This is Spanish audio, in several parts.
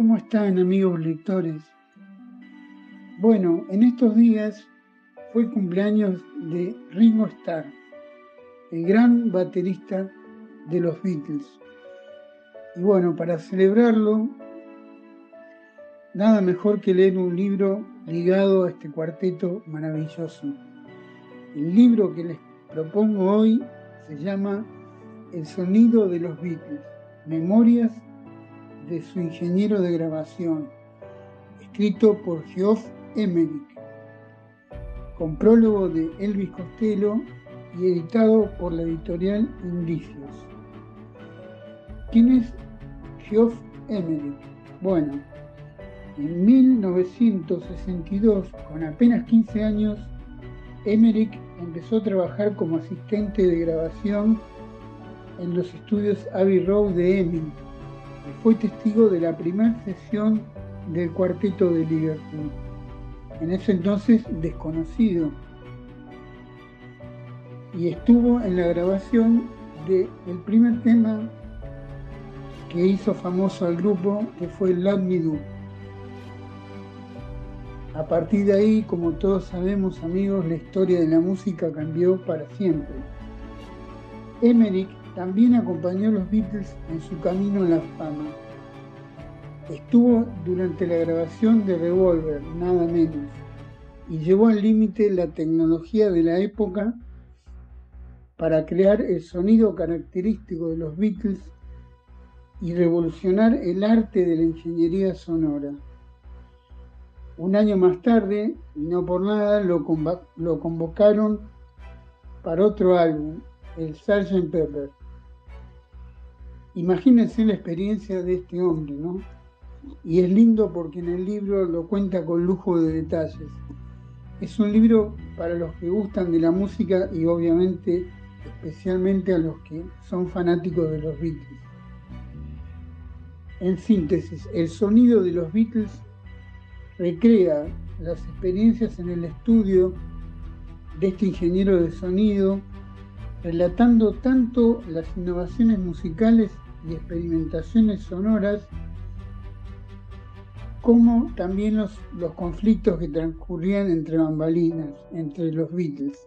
¿Cómo están amigos lectores? Bueno, en estos días fue cumpleaños de Ringo Starr, el gran baterista de los Beatles. Y bueno, para celebrarlo, nada mejor que leer un libro ligado a este cuarteto maravilloso. El libro que les propongo hoy se llama El sonido de los Beatles, Memorias de su ingeniero de grabación, escrito por Geoff Emerick, con prólogo de Elvis Costello y editado por la editorial Indicios. ¿Quién es Geoff Emerick? Bueno, en 1962, con apenas 15 años, Emerick empezó a trabajar como asistente de grabación en los estudios Abbey Road de Emin fue testigo de la primera sesión del cuarteto de Liverpool, en ese entonces desconocido, y estuvo en la grabación del primer tema que hizo famoso al grupo, que fue Love Me Do. A partir de ahí, como todos sabemos amigos, la historia de la música cambió para siempre. Emmerich también acompañó a los Beatles en su camino a la fama. Estuvo durante la grabación de Revolver, nada menos, y llevó al límite la tecnología de la época para crear el sonido característico de los Beatles y revolucionar el arte de la ingeniería sonora. Un año más tarde, y no por nada, lo, convocaron para otro álbum, el Sgt. Pepper. Imagínense la experiencia de este hombre, ¿no? Y es lindo porque en el libro lo cuenta con lujo de detalles. Es un libro para los que gustan de la música y obviamente especialmente a los que son fanáticos de los Beatles. En síntesis, el sonido de los Beatles recrea las experiencias en el estudio de este ingeniero de sonido, relatando tanto las innovaciones musicales y experimentaciones sonoras, como también los, los conflictos que transcurrían entre bambalinas, entre los Beatles.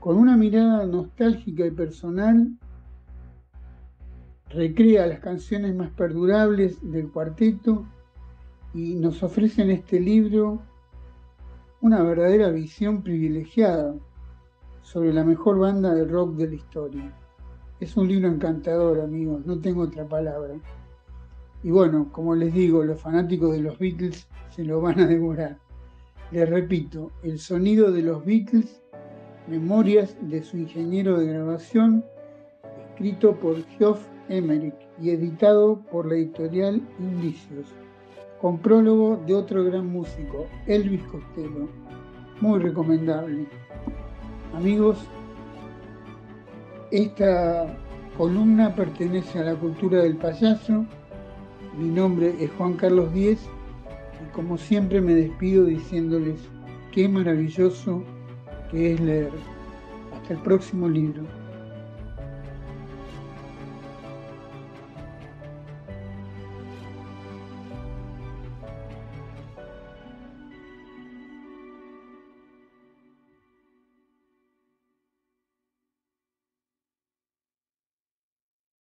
Con una mirada nostálgica y personal, recrea las canciones más perdurables del cuarteto y nos ofrece en este libro una verdadera visión privilegiada sobre la mejor banda de rock de la historia. Es un libro encantador, amigos, no tengo otra palabra. Y bueno, como les digo, los fanáticos de los Beatles se lo van a devorar. Les repito, el sonido de los Beatles, memorias de su ingeniero de grabación, escrito por Geoff Emerick y editado por la editorial Indicios, con prólogo de otro gran músico, Elvis Costello. Muy recomendable. Amigos, esta columna pertenece a la cultura del payaso. Mi nombre es Juan Carlos Díez y como siempre me despido diciéndoles qué maravilloso que es leer. Hasta el próximo libro.